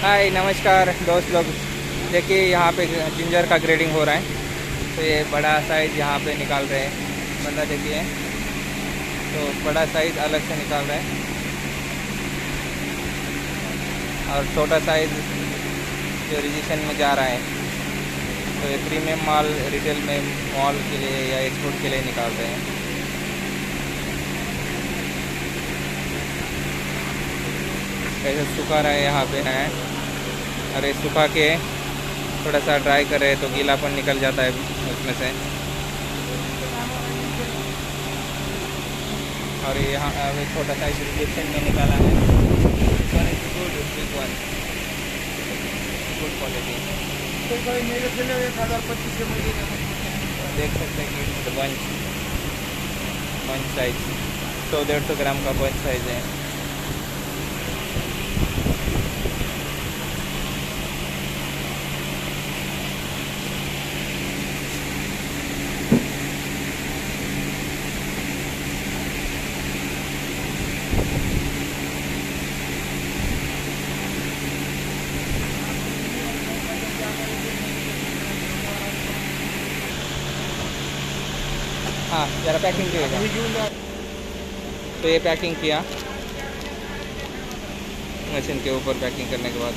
हाय, नमस्कार दोस्त लोग। देखिए, यहाँ पे जिंजर का ग्रेडिंग हो रहा है। तो ये बड़ा साइज़ यहाँ पे निकाल रहे हैं। बंदा देखिए। तो बड़ा साइज़ अलग से निकाल रहे हैं। और छोटा साइज़ जो रिजिशन में जा रहा है। तो ये प्रीमियम माल रिटेल में मॉल के लिए या एक्सपोर्ट के लिए निकाल रहे हैं। कैसे सुखा रहा है यहाँ पे, है अरे सुखा के थोड़ा सा ड्राई करे तो गीलापन निकल जाता है उसमें से। और यहाँ अभी छोटा सा रिजेक्शन में निकाला है। Good big one good quality देख सकते हैं कि बंच बंच साइज़ सौ डेढ़ सौ ग्राम का बंच साइज़ है। हाँ ज़रा पैकिंग कीजिएगा तो ये पैकिंग किया। मशीन के ऊपर पैकिंग करने के बाद।